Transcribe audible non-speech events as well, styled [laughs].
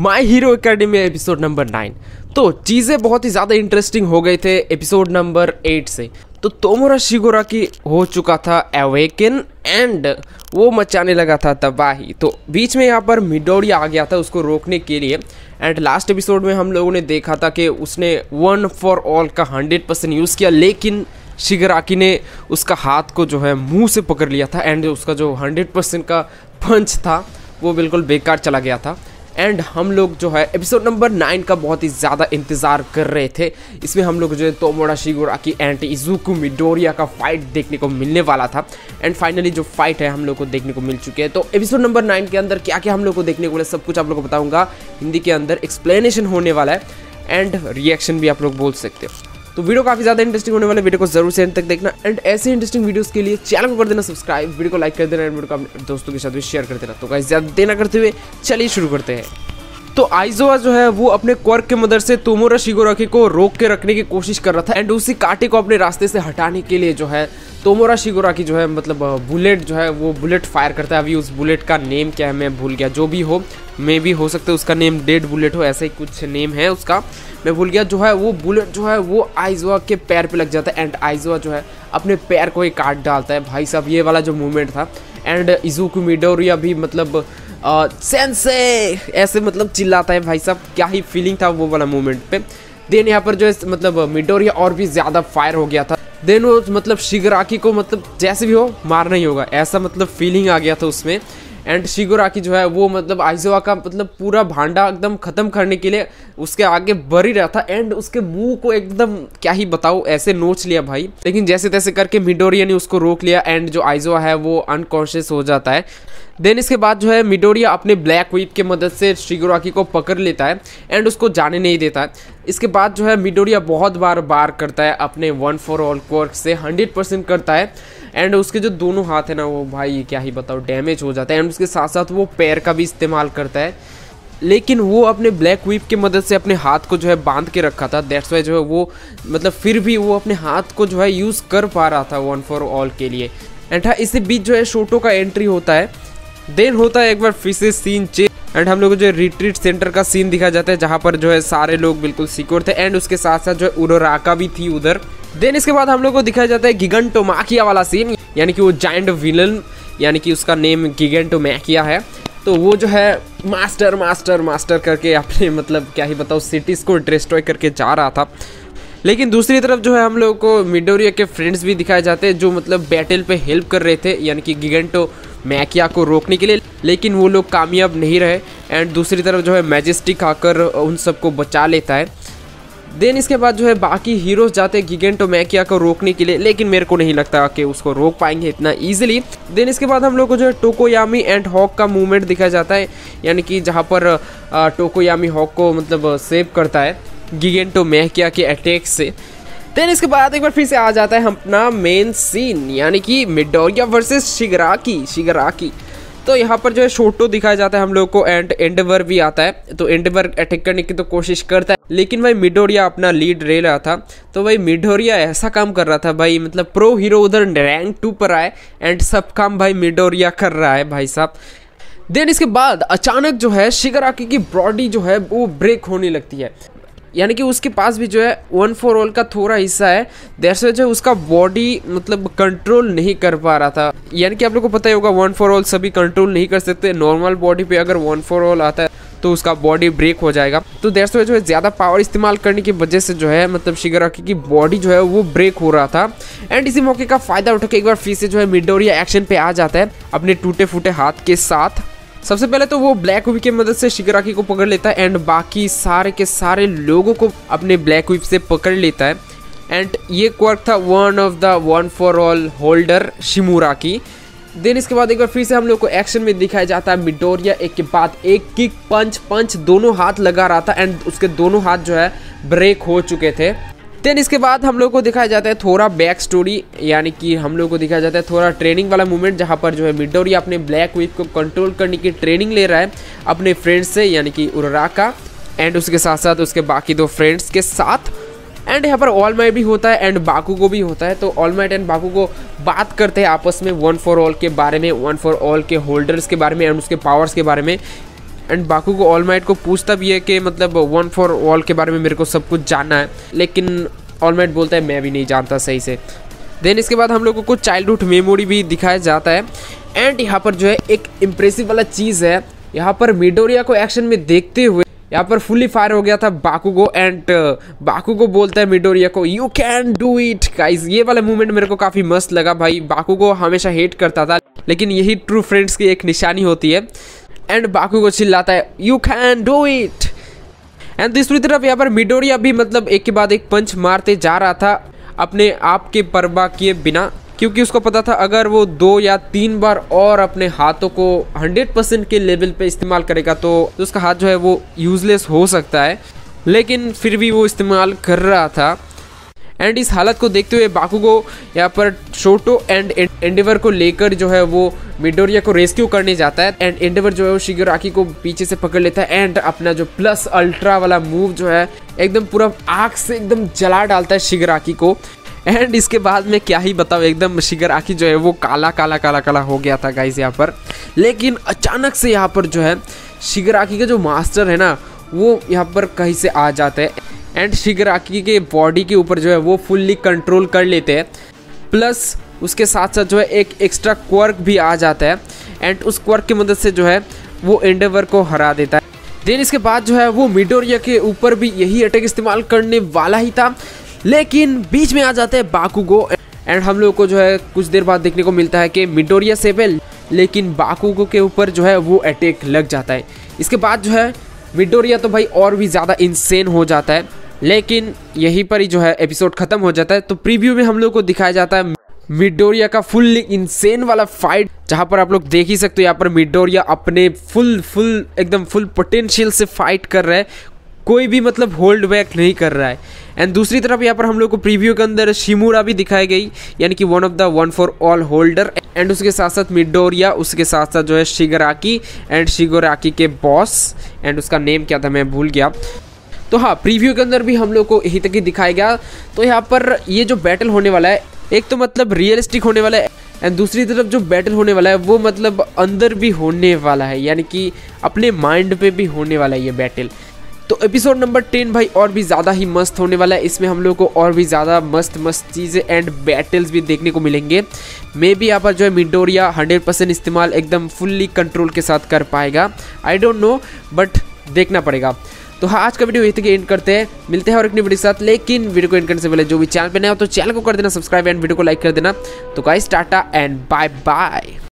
My Hero Academy episode number nine तो चीज़ें बहुत ही ज़्यादा इंटरेस्टिंग हो गए थे एपिसोड नंबर एट से। तो तोमोरा शिगोरा की हो चुका था अवेकन एंड वो मचाने लगा था तबाही। तो बीच में यहाँ पर मिडोरिया आ गया था उसको रोकने के लिए। एंड लास्ट एपिसोड में हम लोगों ने देखा था कि उसने वन फॉर ऑल का हंड्रेड परसेंट यूज़ किया, लेकिन शिगराकी ने उसका हाथ को जो है मुँह से पकड़ लिया था। एंड उसका जो हंड्रेड परसेंट का पंच था, वो बिल्कुल बेकार चला गया था। एंड हम लोग जो है एपिसोड नंबर नाइन का बहुत ही ज़्यादा इंतज़ार कर रहे थे। इसमें हम लोग जो है, Tomura Shigaraki and Izuku Midoriya का फाइट देखने को मिलने वाला था। एंड फाइनली जो फाइट है, हम लोग को देखने को मिल चुके हैं। तो एपिसोड नंबर नाइन के अंदर क्या क्या हम लोग को देखने को मिला, सब कुछ आप लोग को बताऊँगा। हिंदी के अंदर एक्सप्लेनेशन होने वाला है। एंड रिएक्शन भी आप लोग बोल सकते हो। तो वीडियो काफ़ी ज़्यादा इंटरेस्टिंग होने वाले, वीडियो को ज़रूर से तक देखना। एंड ऐसे इंटरेस्टिंग वीडियोस के लिए चैनल को कर देना सब्सक्राइब वीडियो को लाइक कर देना एंड वीडियो को अपने दोस्तों के साथ भी शेयर कर देना। तो गाइस ज़्यादा देना करते हुए चलिए शुरू करते हैं। तो आइजोआ जो है, वो अपने क्वर्क के मदद से तोमोरा शिगोराकी को रोक के रखने की कोशिश कर रहा था एंड उसी कांटे को अपने रास्ते से हटाने के लिए जो है, तोमोरा शिगोराकी जो है मतलब बुलेट जो है, वो बुलेट फायर करता है। अभी उस बुलेट का नेम क्या है, मैं भूल गया। जो भी हो, मे भी हो सकता है उसका नेम डेड बुलेट हो, ऐसा ही कुछ नेम है उसका। मैं भूल गया। जो है, वो बुलेट जो है, वो आइजोआ के पैर पे लग जाता है एंड आइजोआ जो है, अपने पैर को ही काट डालता है। भाई साहब, ये वाला जो मूवमेंट था। एंड इजुकू मिडोरिया भी मतलब सेंसे ऐसे मतलब चिल्लाता है भाई साहब, क्या ही फीलिंग था वो वाला मोमेंट पे। देन यहाँ पर जो है मतलब मिडोरिया और भी ज़्यादा फायर हो गया था। देन वो मतलब शिगराकी को मतलब जैसे भी हो, मारना ही होगा। ऐसा मतलब फीलिंग आ गया था उसमें। एंड शिगोराकी जो है, वो मतलब आइजोआ का मतलब पूरा भांडा एकदम ख़त्म करने के लिए उसके आगे बढ़ ही रहा था। एंड उसके मुँह को एकदम, क्या ही बताओ ऐसे नोच लिया भाई। लेकिन जैसे तैसे करके मिडोरिया ने उसको रोक लिया। एंड जो आइजोआ है, वो अनकॉन्शियस हो जाता है। देन इसके बाद जो है मिडोरिया अपने ब्लैक वीप की मदद से शिगोराकी को पकड़ लेता है एंड उसको जाने नहीं देता है। इसके बाद जो है मिडोरिया बहुत बार बार करता है, अपने वन फॉर ऑल कोर्क से हंड्रेड परसेंट करता है एंड उसके जो दोनों हाथ है ना, वो भाई क्या ही बताओ डैमेज हो जाता है एंड उसके साथ साथ वो पैर का भी इस्तेमाल करता है। लेकिन वो अपने ब्लैक वीप की मदद से अपने हाथ को जो है, बाँध के रखा था। दैट्स वाई जो है, वो मतलब फिर भी वो अपने हाथ को जो है यूज़ कर पा रहा था वन फॉर ऑल के लिए। एंड हाँ इसी बीच जो है शोटो का एंट्री होता है। देन होता है एक बार फिर से सीन चेंज एंड हम लोग जो रिट्रीट सेंटर का सीन दिखा जाता है, जहाँ पर जो है सारे लोग बिल्कुल सिक्योर थे. एंड उसके साथ साथ जो है उरोराका भी थी उधर. देन इसके बाद हम लोग को दिखाया जाता है गिगंटो माकिया वाला सीन यानी कि वो जाइंट विलन यानी कि उसका नेम गिगेंटो मैकिया है. तो वो जो है मास्टर मास्टर मास्टर करके अपने [laughs] मतलब क्या ही बताओ सिटीज़ को डिस्ट्रॉय करके जा रहा था. लेकिन दूसरी तरफ़ जो है हम लोग को मिडोरिया के फ्रेंड्स भी दिखाए जाते हैं, जो मतलब बैटल पे हेल्प कर रहे थे. यानी कि गिगेंटो मैकिया को रोकने के लिए, लेकिन वो लोग कामयाब नहीं रहे। एंड दूसरी तरफ़ जो है मैजेस्टिक आकर उन सबको बचा लेता है। देन इसके बाद जो है, बाकी हीरोज जाते हैं गिगेंटो मैकिया को रोकने के लिए, लेकिन मेरे को नहीं लगता कि उसको रोक पाएँगे इतना इजीली देन इसके बाद हम लोग को जो है टोकोयामी एंड हॉक का मूवमेंट दिखाया जाता है। यानी कि जहाँ पर टोकोयामी हॉक को मतलब सेव करता है गिगेंटो मैकिया के अटैक से। देन इसके बाद एक बार फिर से आ जाता है अपना मेन सीन यानी कि मिडोरिया वर्सेस शिगराकी शिगराकी तो यहाँ पर जो है शोटो दिखाया जाता है हम लोग को एंड एंडवर भी आता है। तो एंडवर अटैक करने की तो कोशिश करता है, लेकिन भाई मिडोरिया अपना लीड ले रहा था। तो भाई मिडोरिया ऐसा काम कर रहा था भाई मतलब प्रो हीरो उधर रैंक टू पर आए एंड सब काम भाई मिडोरिया कर रहा है भाई साहब। देन इसके बाद अचानक जो है शिगराकी की बॉडी जो है वो ब्रेक होने लगती है। यानी कि उसके पास भी जो है वन फॉर ऑल का थोड़ा हिस्सा है। देर से जो उसका बॉडी मतलब कंट्रोल नहीं कर पा रहा था। यानी कि आप लोग को पता ही होगा वन फॉर ऑल सभी कंट्रोल नहीं कर सकते। नॉर्मल बॉडी पे अगर वन फॉर ऑल आता है तो उसका बॉडी ब्रेक हो जाएगा। तो देर से जो है ज़्यादा पावर इस्तेमाल करने की वजह से जो है मतलब शिगराकी की बॉडी जो है वो ब्रेक हो रहा था। एंड इसी मौके का फ़ायदा उठा के एक बार फिर से जो है मिडोरिया एक्शन पे आ जाता है, अपने टूटे फूटे हाथ के साथ। सबसे पहले तो वो ब्लैक विप की मदद से शिगराकी को पकड़ लेता है एंड बाकी सारे के सारे लोगों को अपने ब्लैक विप से पकड़ लेता है। एंड ये क्वर्क था one of the one for all holder Shimura की देन इसके बाद एक बार फिर से हम लोग को एक्शन में दिखाया जाता है मिडोरिया एक के बाद एक किक पंच पंच दोनों हाथ लगा रहा था एंड उसके दोनों हाथ जो है ब्रेक हो चुके थे। देन इसके बाद हम लोग को दिखाया जाता है थोड़ा बैक स्टोरी यानी कि हम लोग को दिखाया जाता है थोड़ा ट्रेनिंग वाला मूवमेंट जहाँ पर जो है मिडोरिया अपने ब्लैक विप को कंट्रोल करने की ट्रेनिंग ले रहा है अपने फ्रेंड्स से, यानी कि उर्रा का एंड उसके साथ साथ उसके बाकी दो फ्रेंड्स के साथ। एंड यहाँ पर ऑल माइट भी होता है एंड बाकू को भी होता है। तो ऑल माइट एंड बाकू को बात करते हैं आपस में वन फॉर ऑल के बारे में वन फॉर ऑल के होल्डर्स के बारे में एंड उसके पावर्स के बारे में। एंड बाकू को ऑल माइट को पूछता भी है कि मतलब वन फॉर ऑल के बारे में मेरे को सब कुछ जानना है, लेकिन ऑल माइट बोलता है, मैं भी नहीं जानता सही से. देन इसके बाद हम लोग को चाइल्डहुड मेमोरी भी दिखाया जाता है। एंड यहाँ पर जो है, एक इम्प्रेसिव वाला चीज़ है। यहाँ पर मिडोरिया को एक्शन में देखते हुए, यहाँ पर फुल्ली फायर हो गया था बाकू को। एंड बाकू को बोलता है मिडोरिया को you can do it guys ये वाला मूवमेंट मेरे को काफ़ी मस्त लगा भाई। बाकू को हमेशा हेट करता था, लेकिन यही ट्रू फ्रेंड्स की एक निशानी होती है। एंड बाकू को चिल्लाता है you can do it and दूसरी तरफ़ यहाँ पर मिडोरिया भी मतलब एक के बाद एक पंच मारते जा रहा था अपने आप के परवाह किए बिना, क्योंकि उसको पता था अगर वो दो या तीन बार और अपने हाथों को 100 परसेंट के लेवल पे इस्तेमाल करेगा तो उसका हाथ जो है वो यूजलेस हो सकता है। लेकिन फिर भी वो इस्तेमाल कर रहा था। एंड इस हालत को देखते हुए बाकू को यहाँ पर छोटो एंड एंडेवर को लेकर जो है वो मिडोरिया को रेस्क्यू करने जाता है। एंड एंडेवर जो है वो शिगराकी को पीछे से पकड़ लेता है। एंड अपना जो प्लस अल्ट्रा वाला मूव जो है, एकदम पूरा आग से एकदम जला डालता है शिगराकी को। एंड इसके बाद में क्या ही बताऊँ, एकदम शिगर शिगराकी जो है वो काला काला काला काला हो गया था गाइज़ यहाँ पर। लेकिन अचानक से यहाँ पर जो है शिगर शिगराकी का जो मास्टर है ना, वो यहाँ पर कहीं से आ जाता है। एंड शिगराकी के बॉडी के ऊपर जो है वो फुल्ली कंट्रोल कर लेते हैं। प्लस उसके साथ साथ जो है एक एक्स्ट्रा क्वर्क भी आ जाता है एंड उस क्वर्क की मदद से जो है वो एंडेवर को हरा देता है। देन इसके बाद जो है वो मिडोरिया के ऊपर भी यही अटैक इस्तेमाल करने वाला ही था। लेकिन बीच में आ जाते हैं बाकुगो एंड हम लोग को जो है कुछ देर बाद देखने को मिलता है कि मिडोरिया सेवेल लेकिन बाकुगो के ऊपर जो है वो अटैक लग जाता है। इसके बाद जो है मिडोरिया तो भाई और भी ज़्यादा इंसेन हो जाता है। लेकिन यहीं पर ही जो है एपिसोड खत्म हो जाता है। तो प्रीव्यू में हम लोग को दिखाया जाता है मिडोरिया का फुल इंसेन वाला फाइट जहाँ पर आप लोग देख ही सकते हो यहाँ पर मिडोरिया अपने फुल फुल एकदम फुल पोटेंशियल से फाइट कर रहा है। कोई भी मतलब होल्ड बैक नहीं कर रहा है। एंड दूसरी तरफ़ यहाँ पर हम लोग को प्रीव्यू के अंदर शिमूरा भी दिखाई गई, यानी कि one of the one for all holder and उसके साथ साथ मिडोरिया, उसके साथ साथ जो है शिगराकी एंड शिगोराकी के बॉस एंड उसका नेम क्या था मैं भूल गया. तो हाँ प्रीव्यू के अंदर भी हम लोग को यही तक ही दिखाया गया. तो यहाँ पर ये जो बैटल होने वाला है, एक तो मतलब रियलिस्टिक होने वाला है एंड दूसरी तरफ़ जो बैटल होने वाला है, वो मतलब अंदर भी होने वाला है. यानी कि अपने माइंड पे भी होने वाला है ये बैटल तो एपिसोड नंबर टेन भाई और भी ज़्यादा ही मस्त होने वाला है। इसमें हम लोग को और भी ज़्यादा मस्त मस्त चीज़ें एंड बैटल्स भी देखने को मिलेंगे। मे भी यहाँ पर जो है मिडोरिया हंड्रेड परसेंट इस्तेमाल एकदम फुल्ली कंट्रोल के साथ कर पाएगा। आई डोंट नो बट देखना पड़ेगा। तो हाँ आज का वीडियो यही तक एंड करते हैं। मिलते हैं और एक नई वीडियो के साथ। लेकिन वीडियो को एंड करने से पहले जो भी चैनल पे नया हो तो चैनल को कर देना सब्सक्राइब एंड वीडियो को लाइक कर देना। तो guys tata and bye bye